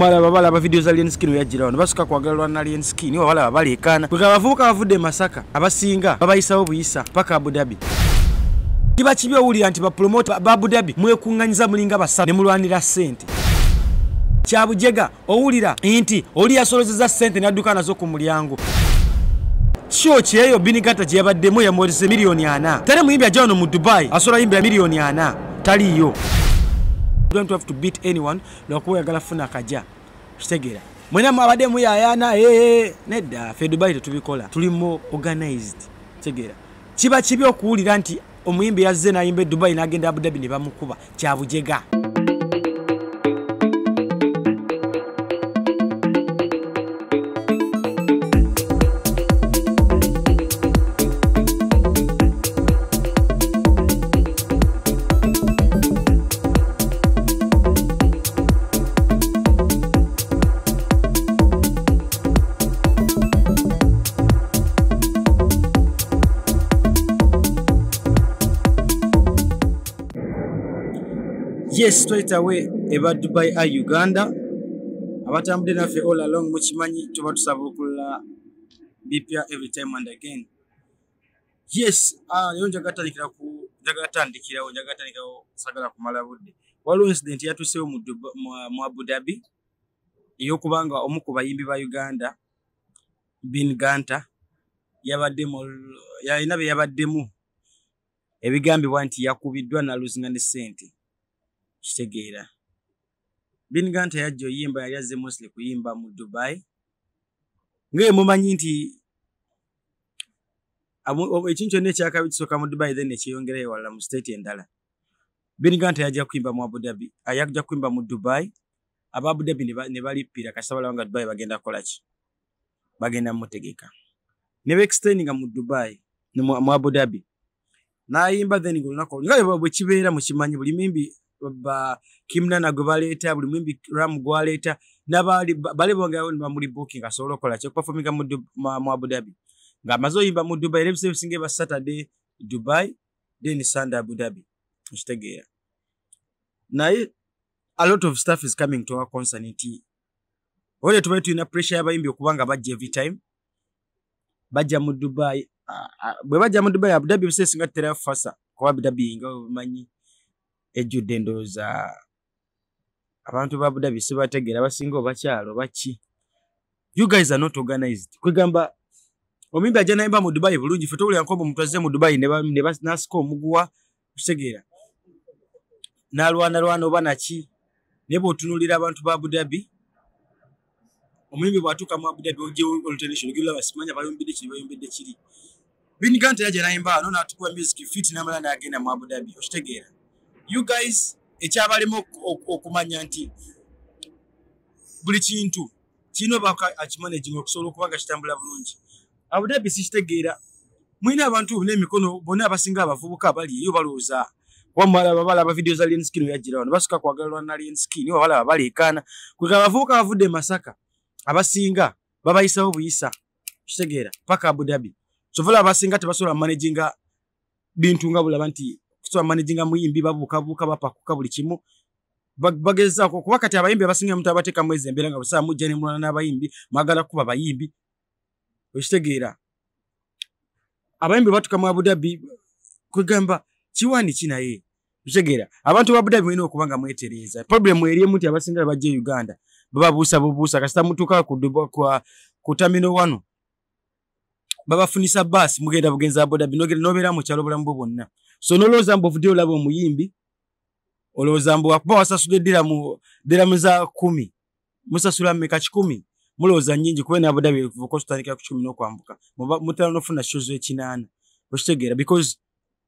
malaba balaba vidiyo za lienskin weyajirawo nebasuka kwagala lwana lienskin wa balaba baleekaana kwega abavubuka bavudde e masaka abasinga babayisawo buyisa paka abudabi kiba kibi owulira nti bapromota ba abudabi mwekuŋŋanyiza mulinga basatu ne mulwanira ssente. Kyabujega owulira nti oli yasolozeza ssente nadduka nazo ku mulyango. Kyo kyeyo binigata gye yabaddemu yamwozese miliyoni ana. Tale muyimbi ajja wano mu dubai asobola yimbira miliyoni ana. Taliiyo don't have to beat anyone. Lwakuba oyagala funa akaja kitegeera mwena mwabadde muyayana ee nedda fe dubai tetubikola. Tulimu organized. Kitegeera kiba kibi okuwulira nti omuyimbi yazze nayimba e dubai nagenda abudabi ne bamukuba. Kyabujega yes straight away eba dubai a uganda. Abatambudde naffe all along mukimanyi tuba tusaba okulula bipya every time and again. Yes leero njagala tandikira ku njagala tandikirawo njagala tandikirawo sagala kumala budde. Waliwo incident yatuseewo mu abu dhabi ey'okubanga omu ku bayimbi ba uganda bin ganta yabadde mu yalina bye yabaddemu. Ebigambibwa nti yakubiddwa naluzinga ne ssente kitegeera bin ganta yajja oyimba yali azze mosle kuyimba mu dubai. Ngaye mumanyi nti ekintu kyonna ekyakabi kisooka mu dubai then nekyeyongerayo ewalala mu state endala. Bin ganta yajja kuyimba mu abudabi ayajja kuyimba mu dubai. Aba abudabi ne ba- ne balippira kasita balaba nga dubai bagenda kukolaki bagenda mutegeka ne beextendinga mu dubai mu abudabi n'ayimba then ngaolunaku nga bwe kibeera mukimanyi buli mimbi ba kimnana gwe baleeta buli mwimbi ram gwaleeta nabali bale bongerawo nibamuli booking asobole okukola ki okupafominga mu mu abudabi ng'amaze oyimba mu dubai era ebiseera ebisinga eba saturday dubai then sunday abudabi okitegeera naye a lot of stuff is coming to our concern nti ole tubaire tulina pressure y'abayimbi okuba nga bajja every time bajja mu dubai bwe bajja mu dubai abudabi ebiseera ebisinga tutera fasa kuba abudabi nga obumanyi ejjudde endowooza. Abantu ba abudabi sibategeera basinga obakyalo baki you guys are not organized. Kwegamba omuyimbi ajja nayimba mu dubai bulungi fe towulira nkomba omuntu azze mu dubai n'asika omuguwa kitegeera n'alwanalwana oba naki naye bw'otunuulira abantu ba abudabi omuyimbi bw'atuuka mu abudabi ogyewo olutenation ogirira basimanya bayombedde kiri bayombedde kiri. Binigante yajja nayimba ano n'atukuba music fit n'amala n'agenda mu abudabi okitegeera you guys ekyabalema oku- oku- okumanya nti buli kintu kirina obaka akimanaging okusobola okuba nga kitambula bulungi. Abudabi sikitegeera mulina abantu n'emikono bonna abasinga abavubuka abali eyo balowooza. Wamalaba balaba vidiyo za lienskin weyajirawo ne basuka kwagala lwana lienskin wa balaba baleekaana kwega abavubuka bavudde e masaka abasinga babayisawo buyisa kitegeera paka abudabi sovola abasinga tebasobola managinga bintu nga bulaba nti kusobola managinga muyimbi babuukabuuka bapakuka buli kimu. Ba- bagezaako kuba kati abayimbi abasinga mutu abateekamu ezo embeera nga busaa mujja ne mulwana n'abayimbi mwagala kuba bayimbi okitegeera abayimbi batuka mu abudabi kwegamba kiwani ki naye? Okitegeera abantu ba abudabi mulina okuba nga mwetereeza. Problemu eriemu nti abasinga bajja e uganda bababuusa bubuusa. Kasita mutuuka ku Dubai- kwa- ku tamino wano babafunisa baasi mugenda bugenzi abudabi nobeera mu kyalo obulamu bwo bwonna so nolowooza mbu ovuddeyo olaba omuyimbi olowooza mbu wakuba wasasudde diramu diramu za kumi musasula mmeka kikumi mulowooza nnyingi kuba nabudabi vuka otutandikira ku kikumi n'okwambuka mutera nofuna shozo ekinaana okitegeera because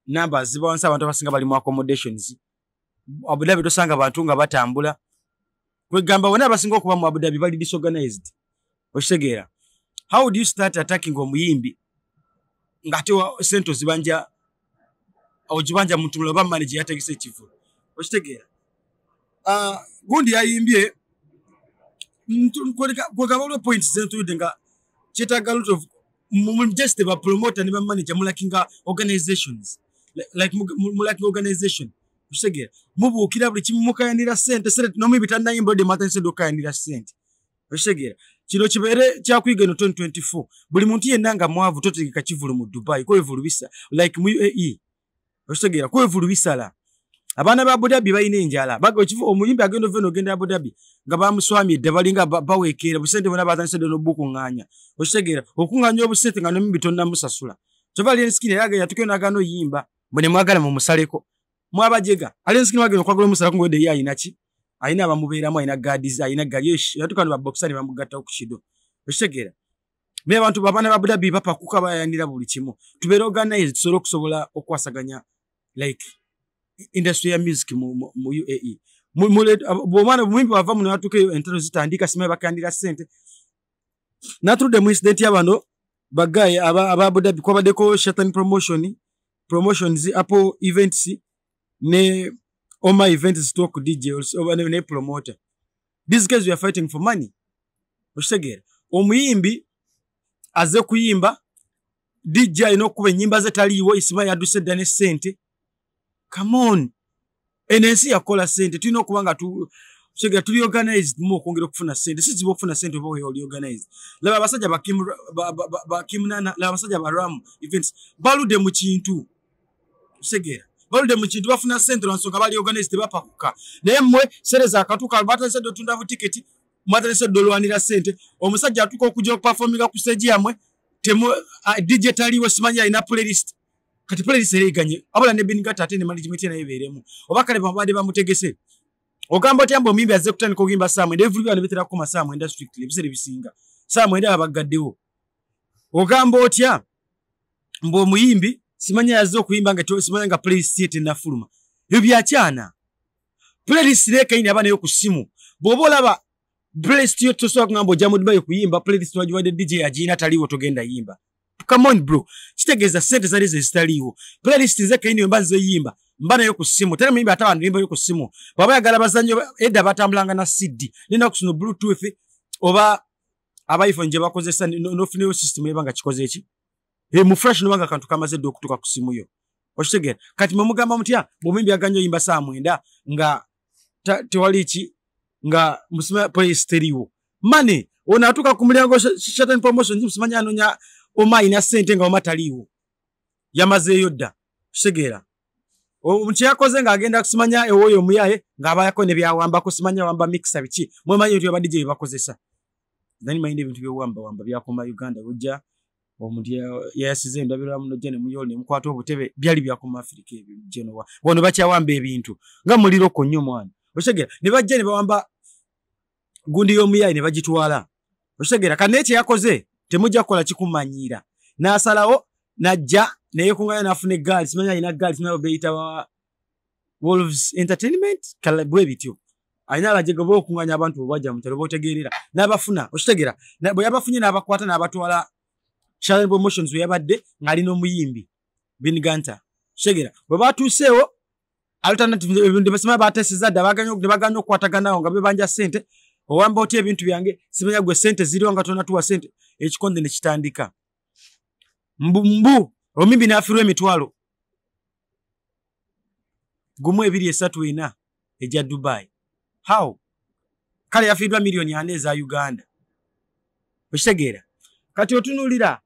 namba ziba wansi abantu abasinga bali mu accommodations. Abudabi tosanga bantu nga batambula. Kwegamba bonna abasinga okuba mu abudabi bali disorganized okitegeera. How do you start attacking omuyimbi? Ng'ate sente ozibanja ogibanja muntu mulala oba manager yategese ekivu. Okitegeera? Ah, gundi yayimbye waliwo points zentulidde nga kyetaaga lot of just bapromota ne bamanager mulakinga organizations Li- like mu- mu- mulakinga organization. Okitegeera? Mubuukira buli kimu mukayanira sente sente nomwibi tanayimba ode matanyisa ode okayanira sente okitegeera? Kino kibeere kyakuyiga eno 2024 buli muntu yenna nga mwavu totegeka kivulu mu dubai kwevulu bisa like mu uae okitegeera kwevulu bisala. Abaana ba abudabi balina enjala. Omuyimbi agenda ova nogenda abudabi nga bamuswamye edda balinga bawekeera busente bona batandise dde nobukuŋŋaanya okitegeera okuŋŋaanya. Obusente nga nomimbi tonnamusasula. Kyova lenskini era agenda tukeo nagana oyimba mbwe nemwagala mumusaleko mwabajega alenskini wagenda okwagala omusaleko ngaodde ye ayinaki ayina abamubeeramu ayina gadiz ayina galiyatukano babokisani bamugattako ku kido okitegeera naye abantu abaana ba abudabi bapakuka bayanira buli kimu. Tubeere organize tusobole okusobola okwasaganya like industry ya music mu, mu, mu UAE bwomwana bumwimbi wava muno natukeyo entalo zitandika simaye bakandira sente. Natuludde mu incident yabano bagaye aba, aba Abu Dhabi kwabaddeko Shatan promotion promotions apo events ne Oma events talk DJ also ne, promoter. These guys we are fighting for money. Oshtegera omuyimbi aze kuyimba DJ alina okuba ennyimba ze taliiwo isima yadduse dda ne sente come on. Eno ensi yakola sente. Tulina okuba nga kigera tuli organized mu okwongera okufuna sente. Si kiba okufuna sente oba oli organized. Laba abasajja bakimunana laba abasajja baramu events baludde mu kintu. Kitegeera baludde mu kintu bafuna sente lwansonga bali organized tebapakuka naye mmwe sereza akatuka batandise dde otundavu tiketi mwatandise dde olwanira sente. Omusajja atuka okujja okupafominga ku stage yammwe dj taliwo simanyi alina playlist kati playlist ereganye abula ne benigata ate ne management nayo ebeeremu oba kale babadde bamutegese mbu omuyimbi azze kutandika okuyimba saa mwenda. Evulu byano bitera kukoma saa mwenda strictly. Ebiseera ebisinga saa mwenda abagaddewo. Ogamba otya? Mbu omuyimbi simanya yazze okuyimba nga simanya nga playlist ye tenafuluma. Ebyo byakyana playlist neekaine aba nayo ku ssimu bw'oba olaba playlist yo tosobola kugamba ojja mu dubai kuyimba playlist wagiwadde dj agiina taliiwo togenda yimba come on bro. Kitegeeza sente zali ze zitaliiwo. Playlist zekaine mba nzeyimba mba nayo ku ssimu. Tera muyimbi ate abantu yimbayo ku ssimu. Baba yagala bazanyo edda batambulanga na cd nina kusino bluetooth oba abaiphone gye bakozesa nofunayo system eba nga kikoze eki mu fresh nobanga kantu kamaze dde okutuuka ku ssimu yo. Okitegeera. Kati mwemugamba mutya bwomuyimbi aganya oyimba saa mwenda nga tewali ki? Nga musima playlist teriiwo mane ono atuuka ku mulyango shatan promotion musimanya anonya oma ayina sente nga oma taliiwo yamazeeyo dda. Kitegeera kyeyakoze ng'agenda kusimanya ewooyo omuyaye ng'abayako ne byawambako simanya wamba mikisa biki? Mwemanyi nti abadde gye byebakozesa then mayinda ebintu byewambawamba byakoma uganda bujja omuntu yayasiza endabirwa muno gye nemuyolo nemukwata obutebe byali byakoma afirika ebyo genowa bono bakyawamba ebintu nga muliroko nnyo omwana okitegeera ne bajja ne bawamba gundi y'omuyaye ne bagitwala. Okitegeera kandi naye kyeyakoze temujja kukola kikumanyiira n'asalawo najja neyekunganya nafuna egaali simanyi alina gaali simanyi beyita wa wolves entertainment? Bwe bityo. Alina abajega bokunganya abantu bwebajja mutalo botegerera n'abafuna okitegeera. Bwe yabafunye n'abakwata n'abatwala challenge promotions weyabadde ng'alina omuyimbi binganta kitegeera bwe batuuseewo alternativesimanyi bateseza dde ne baganya okukwataganawo nga bebanja sente owamba otya ebintu byange? Simanya gwe sente ziriwo nga tonatuwa sente ekikonde ne kitandika. Mbu mbu omimbi n'afiirwa emitwalo. Gumu ebiri esatu ena egya dubai. How? Kale yafiiddwa miliyoni ana eza uganda. Okitegeera? Kati otunuulira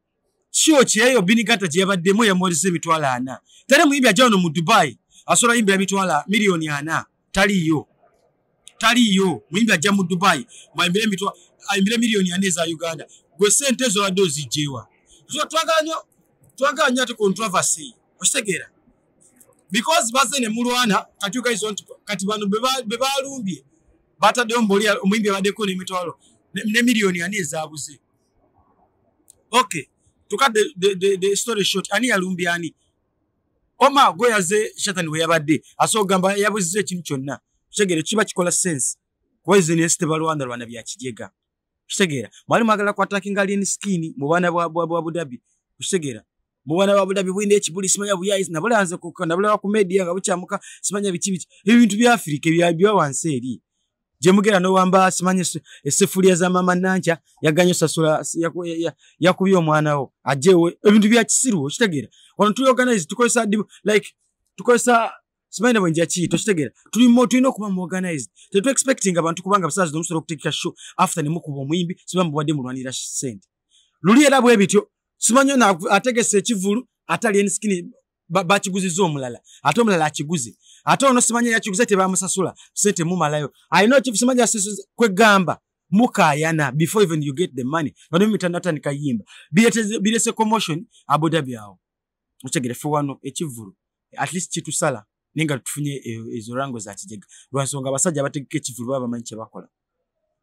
kyo kyeyo binigata gye yabaddemu yamuwolesa emitwalo ana. Tere muyimbi ajja wano mu dubai asobola yimbira mitwala miliyoni ana. Taliiyo. Taliiyo. Muyimbi ajja mu dubai ayimbire miliyoni ana eza uganda gwe sente ezo wadde ozijjeewa twagala nnyo ate controversy okitegeera because baze ne mulwana kati ugaizo nti kati bano be balumbye bataddeyo mboli omuyimbi abaddeko n'emitwalo ne miliyoni ani ezabuze okay tukadde the story short ani yalumbye ani? Oma gwe yaze shatani we yabadde asobola okugamba yabuzizza ekintu kyonna. Kitegeera kiba kikola sense. Kuba izo nensi tebalwana lwana byakijega kitegeera mwali mwagala kwatakinga alien skin mu baana bwa abudabi? Kitegeera mu baana bwa abudabi bwina ekibuli simanya buyayi nabulanze nabulawa ku media nga bukyamuka simanya biki biki. Ebintu bya afirika byabya wansi eri. Gyemugera nowamba simanya esefulia za mama nanca yaganya osasula yakubye omwana wo ajewe ebintu bya kisiru kitegeera wano tuli organize tukozesa like tukozesa simanyi bwenja ki tokitegeera tulina okuba muorganized tetu expecting abantu kubanga busaazi nomusobola okuteeka show after nemukuba omuyimbi siba mubadde mulwanira sente. Luli era bwe bityo simanyi ono ategesa ekivulu atali enskini bakiguziza omulala. Ate omulala akiguze. Ate ono simanyi yakiguze tebamusasula sente mumalayo. Alina simanyi kwegamba mukayana before even you get the money. Namitanatandika yimba birese commotion abudabi awo. Okyegere fe wano ekivulu at least kitusala naye nga tufunye ezo rango zakijega lwansonga abasajja abategeka ekivulu baba bamanyi kyebakola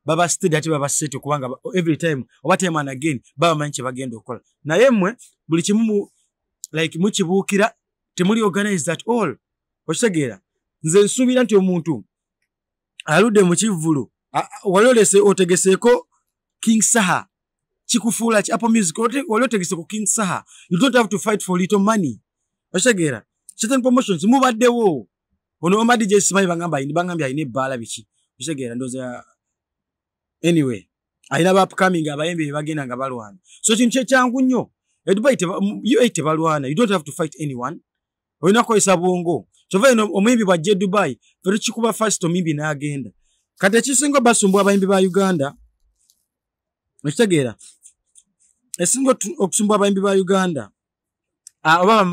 baba stedi ate baba sete okubanga every time oba time and again baba bamanyi kyebagenda okukola. Naye mmwe buli kimu like mukibuukira temuli organize at all. Okitegeera nze nsuubira nti omuntu aludde mu kivulu wali olese otegeseeko king saha kikufuula ki apple music wali otegeseeko king saha. You don't have to fight for little money. Okitegeera certain promotions mubaddewo ono omadi je simanyi bagamba ayini bagambye alina ebbaala biki? Okitegeera ndooza anyway alina bapcoming abayembe bebagenda nga balwana. So kintu kyekyangu nnyo edubai ua tebalwana. You don't have to fight anyone. Olina kukozesa bwongo. Kyova eno omuyimbi bwajja e dubai fe tukikuba fast omuyimbi n'agenda. Kati ekisinga basumbwa abayimbi ba uganda ekitegeera ekisinga okusumbwa abayimbi ba uganda oba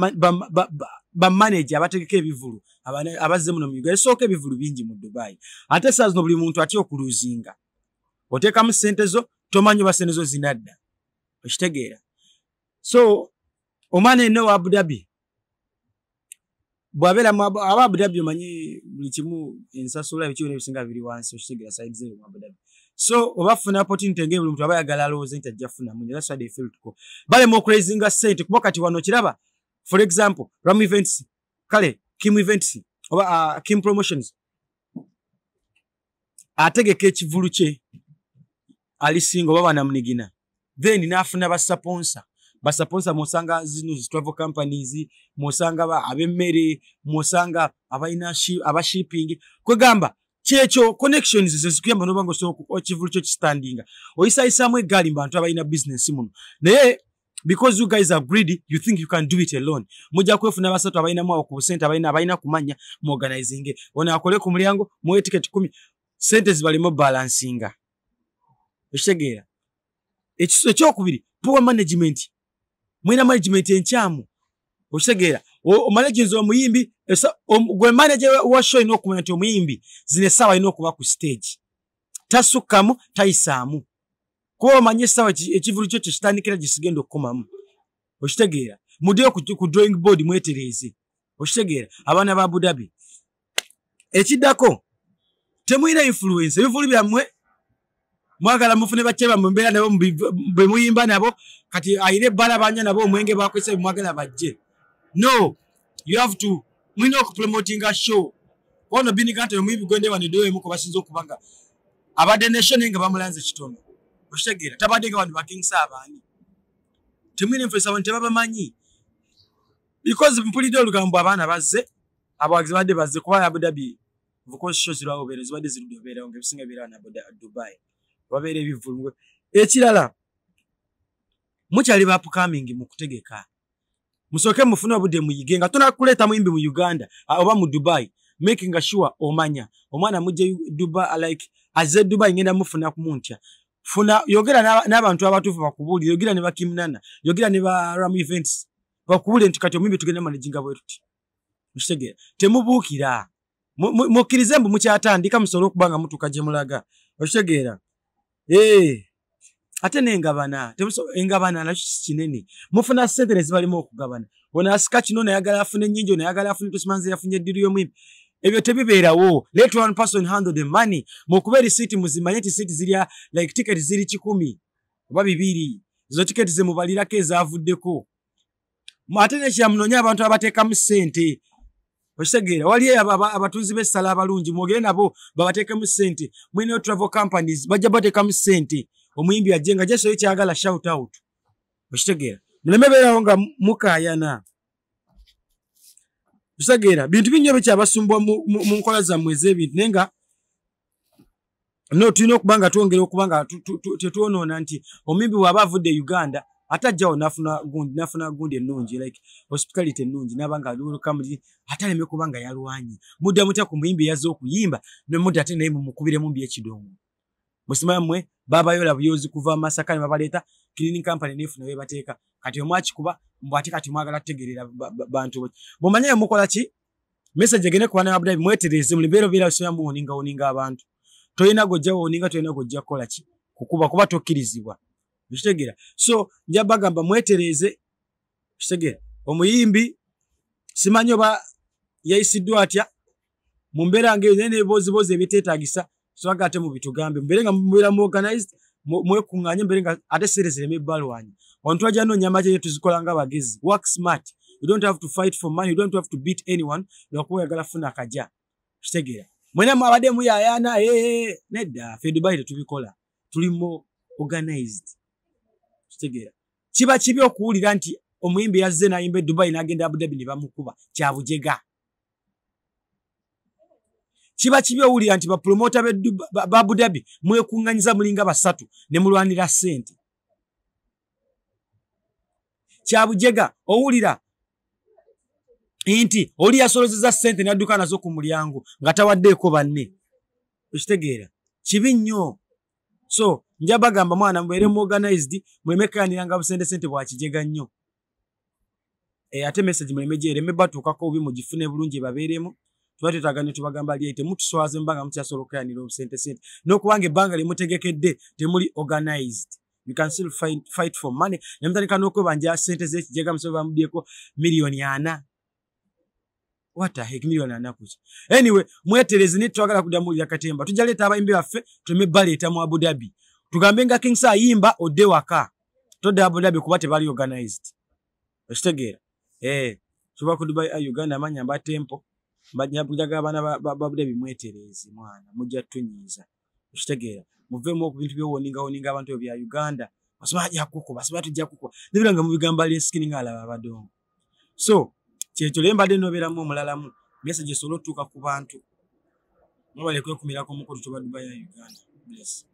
bamanaje abategeka ebivulu abazze muno mu uganda esooka ebivulu bingi mu dubai. Ate saa zino buli muntu atya okuluzinga? Oteekamu sente zo tomanyi oba sente zo zinadda? Okitegeera. So omwana enne wa abudabi bwabeera aba abudabi omanyi buli kimu ensasula ebikiona ebisinga biri wansi okitegeera saidize mu abudabi so oba funa opportunity ngeri buli muntu aba yagala alowooza nti ajja funamu that's why they feel to go. Balema okulaizinga sente kuba kati wano kiraba for example ram events kale kim events oba uh, kim promotions. Ategeka ekivulu kye alisinga oba banamunigina then nafuna basaponsa basaponsa mwosanga zino travel companies mwosanga abemmere mwosanga abalina abashipping kwegamba kyekyo connections zezikuyamba nobanga osobola ekivulu kyo kistandinga oyisayisamu egaali mubantu abalina business muno. Naye because you guys are greedy you think you can do it alone. Mujja kwefuna basatu abalinamu awo ku busente abalina kumanya muorganizinge. Ono akole ku mulyango muwe ticket kumi. Sente zibalimu balansinga ekitegeera ekyokubiri poor management. Mwina management enkyamu. Okitegeera omanaginza omuyimbi gwe manaje wa show olina okumanya nti omuyimbi zino essaawa alina okuba ku stage. Tasukkamu tayisaamu kuba omanye essaawa ekivulu kyo kyekitandikira gisigenda okukomamu okitegeera muddeyo ku drawing board mwetereeze okitegeera abaana ba abudabi ekiddako temwina influence. Ebivulu byammwe mwagala mufune bakke bammwe mbeera nabo bwe muyimba nabo. Kati ayina ebbala banya nabo omwenge bakozesa bemwagala bajje no. You have to mwina okupromotinga show. Ono biniga nti omuyimbi gwende wanedowemu kubasinza okubanga abadde nation nga bamulanze kitono okitegeera tabadde nga bantu bakingisa abaani temwina influence abantu tebabamanyi? Because mpulidde olugambo abaana bazze abawagizi badde bazze kuba abudabi vukossho zirwawobeere zibadde zirudde obeerawo ngaebisinga biraana dubai. Wabeera ebivulu ekirala mukyali bapukamingi mu kutegeka. Musooke mufune obudde muyige nga tonakuleeta muyimbi mu uganda oba mu dubai making sure omanya. Omwana mujje like azze dubai ngenda mufuna kumuntya funa yogera n'abantu abatuufu bakubuulire yogera ne bakimnana yogera ne ba ram events bakubuulire nti kati omuyimbi tugenda managinga bwe tuti mukitegeera temubuukira. Mukkirize mbu mukyatandika musobole okuba nga mutuuka gye mulaga. Okitegeera ate nengabana engabana nakyo kinene. Mufuna sente nezibalimu okugabana. Ono asika kino nayagala afune enyingi onayagala afune tosimanze yafunye eddiru yomwimbi ebyo tebibeerawo let one person handle the money. Mukuba erisiiti muzimanye ti siiti zirya like ticket ziri kikumi oba bibiri. Ezo tiketi zemubalirako ezavuddeko. Ate nekyamunonye abantu abateekamu sente okitegeera wali abatunzi b'essala abalungi mwogere nabo babateekemu sente mwineo travel companies bajja bateekamu sente omuyimbi ajje nga jesoyo kyagala shout out. Okitegeera muleme beerawo nga mukayana kitegeera bintu binyo bikyabasumbwa mu nkola zammwe ez'ebintu naye nga no tulina okuba nga twongera okuba nga tetwonoona nti omuyimbi bw'aba avudde uganda ate ajjawo nafuna gundi nafuna gundi ennungi like hospitality ennungi nabanga alikamuli ate aleme kuba nga yalwanye mudda mutya ku muyimbi yazze okuyimba nemudda ate naye mumukubiremu mbi ekidongo musimammwe babayola buyozi kuva masaka ne babaleeta cleaning company nefuna webateeka. Kati omwakikuba mbw ate kati mwagala tutegerera bantu bwemanyayo mukola ki? Message egende kubana abuddabi mwetereze mulibeera obeera soya muwoninga woninga abantu. Tolina gojja woninga tolina gojja kukola ki? Kukuba kuba tokkirizibwa. Kitegeera. So nja bagamba mwetereze kitegeera. Omuyimbi simanyi oba yayisiddwa atya? Mu mbeera ngaeyo naye nebibozibozi ebiteetagisa swaga ate mubitugambe mbeere nga mubeera mu organized mwekuŋŋanye mbeere nga ate seerezeremu ebbalwanyi ontu ajja noonya majeyo tuzikola nga bagezi. Work smart. You don't have to fight for money. You don't have to beat anyone. Lwakuba oyagala funa akaja. Kitegeera mwena mwabadde muyayaana nedda fe dubai tetubikola. Tulimu organized. Kitegeera kiba kibi okuwulira nti omuyimbi yazze nayimba edubai nagenda abudabi ne bamukuba. Kyabujega kiba kibi owulira nti bapromota babudabi mwekuŋŋanyiza mulinga basatu ne mulwanira ssente. Kyabujega owulira nti oli yasolozeza ssente nadduka nazo ku mulyango nga tawaddeeko banne. Ekitegeera kibi nnyo. So nja bagamba mwana mubeere muorganized mwemekaniranga busente sente bwakijega nnyo. E, ate message muleme gyereme batuukako obi mugifune bulungi ebabeeremu tuba tetwaga ne tubagamba lyei temutuswaze mubanga mukyasobola okukanira obusente sente. N'okubanga ebbanga lyemutegekedde temuli organized. You can still fight, fight for money. Nemutandika n'okwebanja sente zekijega musobe bamubyeko miliyoni ana. Watahek miliyoni ana kuki? Anyway mweterezi ne twagala kudda muwulira katemba. Tujja leeta abayimbi baffe tuleme baleeta mu abudabi tugambe nga kings ayimba odde waka. Todde abudabi kuba tebali organized. Okitegeera. Eh, tuba ku dubai uganda amanya mba tempo njaga abaana babudabi mweterezi mwana mujja tunyiiza okitegeera muveemu ku bintu byowoningawoninga abantu ebyo bya uganda basoma ajja kukuba basoma tujja kukuba nebira nga mubigamba lyeskini ngaalaba abadongo. So kyekyo lee mbadde nobeeramu omulalamu message esobole otutuuka ku bantu mwabalekwekumira ku mukulu tuba dubai ya uganda. Bless